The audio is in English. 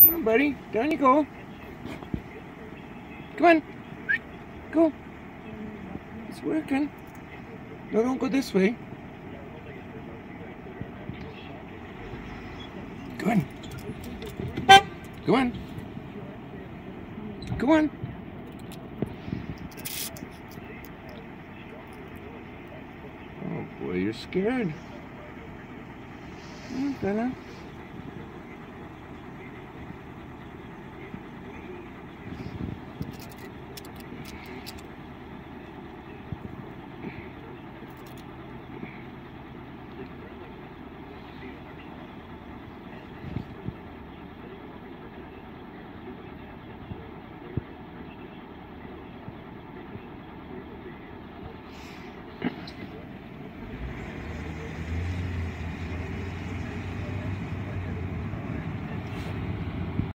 Come on, buddy. Down you go. Come on. Go. It's working. No, don't go this way. Go on. Go on. Go on. Oh boy, you're scared. Hmm, Come on, fella.